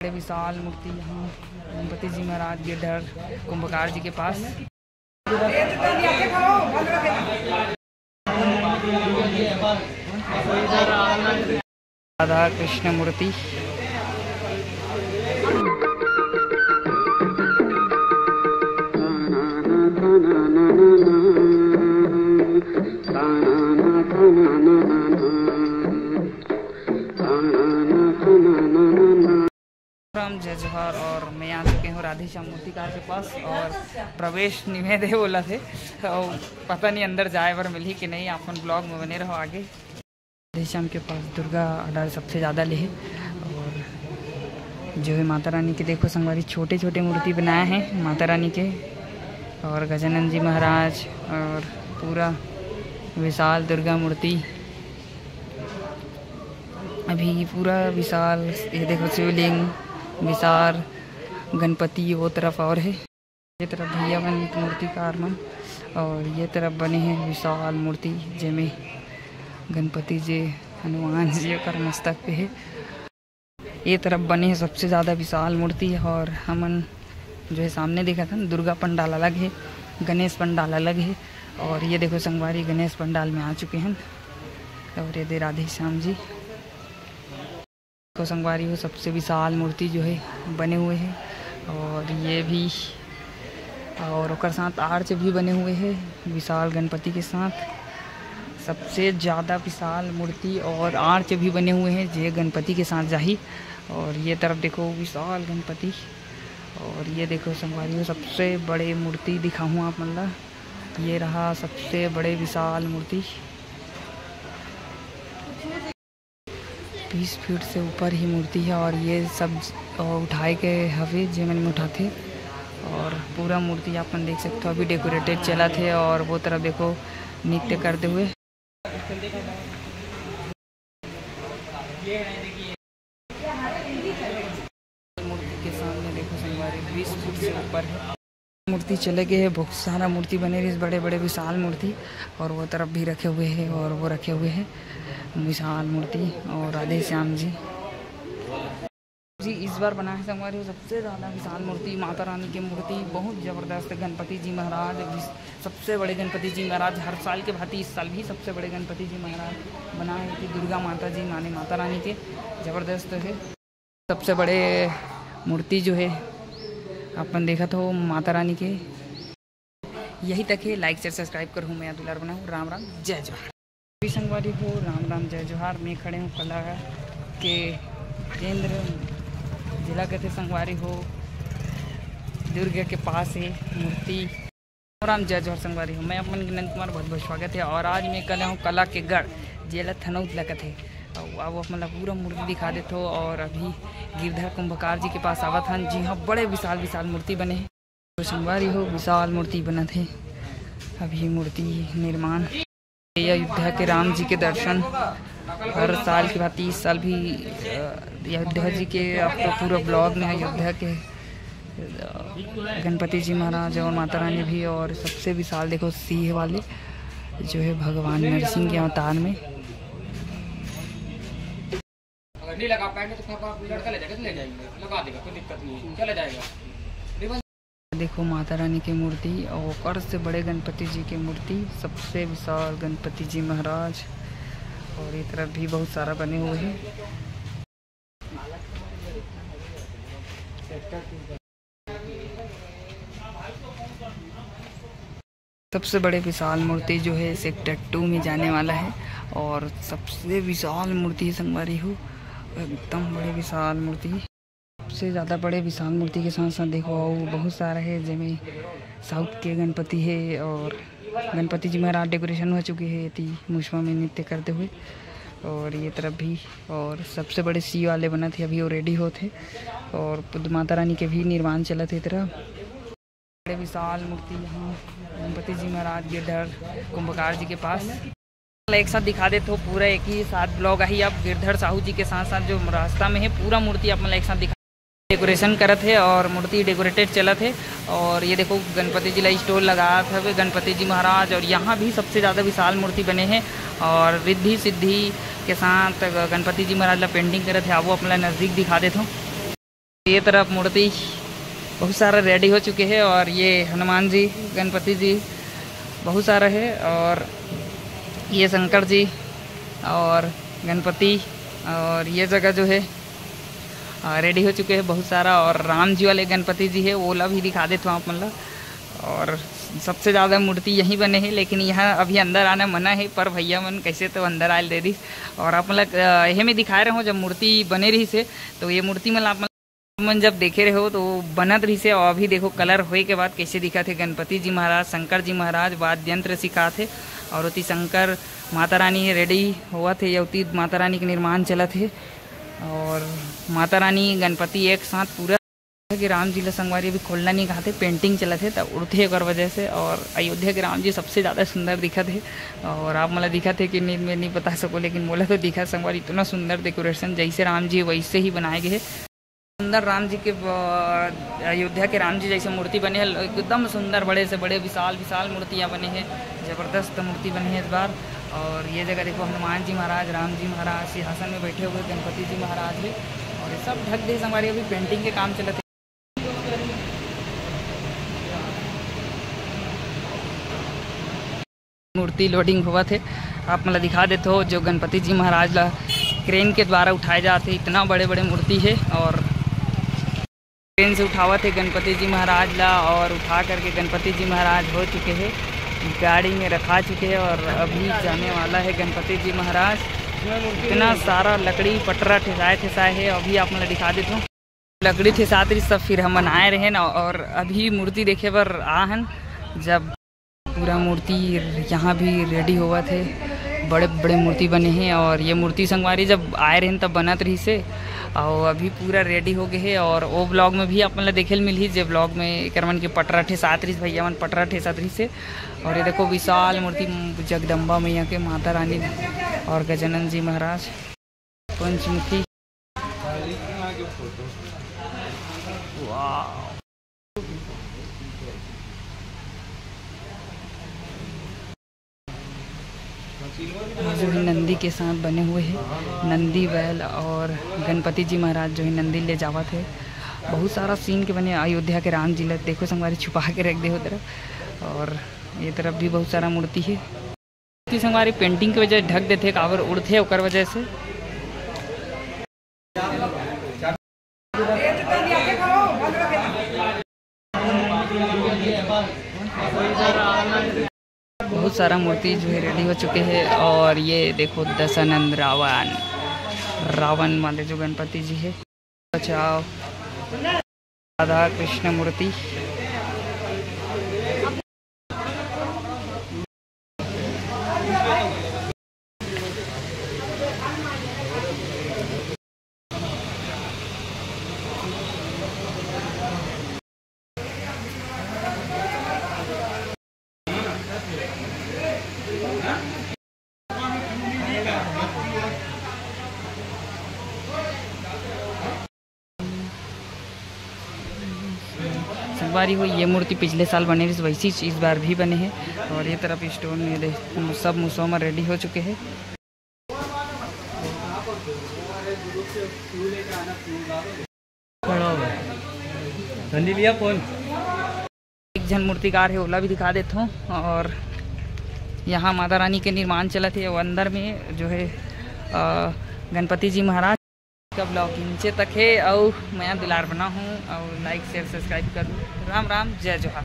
बड़े विशाल मूर्ति यहाँ गणपति जी महाराज गिरधर कुंभकार जी के पास। राधा कृष्ण मूर्ति। जहर और मैं आ चुके हूँ राधे श्याम मूर्तिकार के पास और प्रवेश निवेद है बोला थे और तो पता नहीं अंदर जाए पर मिली कि नहीं, आप ब्लॉग में बने रहो आगे। राधे श्याम के पास दुर्गा अडार सबसे ज़्यादा ले और जो है माता रानी के देखो संगवारी छोटे छोटे मूर्ति बनाए हैं माता रानी के और गजानंद जी महाराज और पूरा विशाल दुर्गा मूर्ति। अभी पूरा विशाल, ये देखो शिवलिंग निसार गणपति, वो तरफ़ और है। ये तरफ़ भैया बन मूर्ति कार मन, और ये तरफ़ बने हैं विशाल मूर्ति, जैमें गणपति जी, हनुमान जी कर मस्तक पे है। ये तरफ़ बने हैं सबसे ज़्यादा विशाल मूर्ति, और हमन जो है सामने देखा था ना, दुर्गा पंडाल अलग है, गणेश पंडाल अलग है, और ये देखो संगवारी गणेश पंडाल में आ चुके हैं। और ये दे राधे श्याम जी। संगवारी हो, सबसे विशाल मूर्ति जो है, बने हुए हैं। और ये भी, और उसके साथ आर्च भी बने हुए हैं, विशाल गणपति के साथ। सबसे ज़्यादा विशाल मूर्ति और आर्च भी बने हुए हैं, जय गणपति के साथ जाही। और ये तरफ़ देखो, विशाल गणपति। और ये देखो संगवारी सबसे बड़े मूर्ति दिखाऊँ आप मतलब ये रहा सबसे बड़े विशाल मूर्ति। बीस फीट से ऊपर ही मूर्ति है और ये सब उठाए गए हवे जेमन में उठाते और पूरा मूर्ति आपन देख सकते हो, अभी डेकोरेटेड चला थे और वो तरफ़ देखो, नृत्य करते हुए। मूर्ति के सामने देखो सोमवार बीस फीट से ऊपर है। मूर्ति चले गए हैं। बहुत सारा मूर्ति बने हुए बड़े बड़े विशाल मूर्ति। और वो तरफ़ भी रखे हुए हैं और वो रखे हुए हैं। विशाल मूर्ति और राधे श्याम जी। जी, इस बार बनाए संगवारी सबसे ज़्यादा विशाल मूर्ति, माता रानी की मूर्ति, बहुत ज़बरदस्त गणपति जी महाराज सबसे बड़े गणपति जी महाराज हर साल के भांति इस साल भी सबसे बड़े गणपति जी महाराज बनाए कि दुर्गा माता जी, माने माता रानी के। ज़बरदस्त है। सबसे बड़े मूर्ति जो है अपन देखा तो माता रानी के। यही तक है लाइक शेयर सब्सक्राइब कर। हूँ मैं दुलार बना हूँ राम राम, जय जोहार। भी संगवारी हो राम राम, जय जोहार। मैं खड़े हूँ कला के केंद्र, जिला कहते संगवारी हो। दुर्ग के पास है, मूर्ति। राम राम, जय जोहर संगवारी हो। मैं अपन नंद कुमार, बहुत बहुत स्वागत है। और आज मैं कल हूँ कला के गढ़, जिला थनौत लगत है वो मतलब पूरा मूर्ति दिखा देते हो और अभी गिरधर कुंभकार जी के पास आवत हन जी हाँ बड़े विशाल विशाल मूर्ति बने तो सोमवार हो, विशाल मूर्ति बने थे अभी मूर्ति निर्माण अयोध्या के राम जी के दर्शन। हर साल के बाद तीस साल भी अयोध्या जी के आपको तो पूरा ब्लॉग में अयोध्या के गणपति जी महाराज और माता रानी भी और सबसे विशाल देखो, सिंह वाले जो है भगवान नरसिंह के अवतार में। नहीं लगा पाएँगे तो आप लड़का ले जाएगा तो ले जाएँगे। लगा देगा, कोई दिक्कत नहीं है। चला जाएगा। देखो माता रानी की मूर्ति और कर से बड़े गणपति जी की मूर्ति, सबसे विशाल गणपति जी महाराज। और ये तरफ़ भी बहुत सारा बने हुए हैं। सबसे बड़े विशाल मूर्ति जो है, सेक्टर टू में जाने वाला है। और सबसे विशाल मूर्ति संगवारी हूँ। एकदम बड़े विशाल मूर्ति। सबसे ज़्यादा बड़े विशाल मूर्ति के साथ साथ देखो वो बहुत सारा है, जैमें साउथ के गणपति है और गणपति जी महाराज डेकोरेशन हो चुकी है थी मुशमा में नृत्य करते हुए। और ये तरफ़ भी, और सबसे बड़े सी वाले बना थे, अभी वो रेडी होते और माता रानी के भी निर्माण चला थे तरफ़ बड़े विशाल मूर्ति यहाँ, गणपति जी महाराज गिरधर कुंभकार जी के पास। एक साथ दिखा देते हो, पूरा एक ही साथ ब्लॉग आई आप गिरधर साहू जी के साथ साथ जो रास्ता में है, पूरा मूर्ति आप मतलब एक साथ दिखा डेकोरेशन करत है और मूर्ति डेकोरेटेड चलत थे और ये देखो, गणपति जी ला स्टोर लगाया था गणपति जी महाराज, और यहाँ भी सबसे ज़्यादा विशाल मूर्ति बने हैं। और रिद्धि सिद्धि के साथ गणपति जी महाराज ला पेंटिंग करत है वो अपना नज़दीक दिखा देते हूँ। ये तरफ़ मूर्ति बहुत सारा रेडी हो चुके हैं, और ये हनुमान जी, गणपति जी बहुत सारा है, और ये शंकर जी और गणपति और ये जगह जो है रेडी हो चुके हैं बहुत सारा और राम जी वाले गणपति जी है ओला भी दिखा देते आप मतलब। और सबसे ज़्यादा मूर्ति यहीं बने हैं, लेकिन यहाँ अभी अंदर आना मना है, पर भैया मन कैसे तो अंदर आए दे दी और आप मतलब यह में दिखा रहे हो, जब मूर्ति बने रही से तो ये मूर्ति मतलब आप मन जब देखे रहे हो तो बनत रही से, और अभी देखो कलर हुए के बाद कैसे दिखा थे गणपति जी महाराज, शंकर जी महाराज वाद्य यंत्र सिखा थे और उती शंकर माता रानी रेडी हुआ थे, या उती माता रानी के निर्माण चला थे। और माता रानी गणपति एक साथ पूरा कि राम जी संगवारी अभी खोलना नहीं कहा थे पेंटिंग चला थे, तब उड़ते एक वजह से। और अयोध्या के राम जी सबसे ज़्यादा सुंदर दिखा थे। और आप मतलब दिखा थे कि नींद मैं नहीं बता सको, लेकिन बोला तो दिखा संगवारी, इतना सुंदर डेकोरेशन जैसे राम जी वैसे ही बनाए गए सुंदर राम जी के अयोध्या के राम जी जैसे मूर्ति बने हैं। एकदम सुंदर, बड़े से बड़े, विशाल विशाल मूर्तियाँ बनी हैं। ज़बरदस्त मूर्ति बनी है इस बार। और ये जगह देखो, हनुमान जी महाराज, राम जी महाराज, सिंहासन में बैठे हुए, गणपति जी महाराज भी। और ये सब ढक दे हमारे, अभी पेंटिंग के काम चलते। मूर्ति लोडिंग हुआ थे। आप मतलब दिखा देते हो, जो गणपति जी महाराज ला क्रेन के द्वारा उठाए जाते इतना बड़े बड़े मूर्ति है और क्रेन से उठावा थे गणपति जी महाराज ला और उठा करके गणपति जी महाराज हो चुके हैं। गाड़ी में रखा चुके हैं और अभी जाने वाला है गणपति जी महाराज। इतना सारा लकड़ी पटरा ठेसाए ठेसाए है, अभी आप मतलब दिखा देता हूँ। लकड़ी ठेसात रही सब फिर हम बनाए रहे ना, और अभी मूर्ति देखे पर आहन जब पूरा मूर्ति यहाँ भी रेडी हुआ थे बड़े बड़े मूर्ति बने हैं और ये मूर्ति संगवारी जब आए रहे तब बनत रही से और अभी पूरा रेडी हो गए है और वो ब्लॉग में भी अपन देखे मिल ही जे ब्लॉग में करवन के पटरा ठेसात रही भैया मन पटरा ठेसात रही से। और ये देखो विशाल मूर्ति, जगदम्बा मैया के माता रानी और गजानन जी महाराज, पंचमुखी। जो नंदी के साथ बने हुए हैं। नंदी बैल और गणपति जी महाराज जो है, नंदी ले जावा थे बहुत सारा सीन के बने, अयोध्या के राम जिला, देखो संगवारी छुपा के रख दे तरफ़। और ये तरफ़ भी बहुत सारा मूर्ति है। संगवारी पेंटिंग की वजह ढक देते कावर उड़ते ओकर वजह से। बहुत सारा मूर्ति जो है रेडी हो चुके हैं और ये देखो दशानंद रावण। रावण वाले जो गणपति जी है। बचाओ। राधा कृष्ण मूर्ति। बारी हुई ये मूर्ति पिछले साल बने वैसी इस बार भी बने हैं। और ये तरफ़ स्टोन में सब मुसोमा रेडी हो चुके हैं। एक जन मूर्तिकार है ओला भी दिखा देता हूँ। और यहाँ माता रानी के निर्माण चला थे वो अंदर में जो है गणपति जी महाराज का ब्लॉग नीचे तक है। और मैं दिलार बना हूँ और लाइक शेयर सब्सक्राइब कर। राम राम, जय जोहार।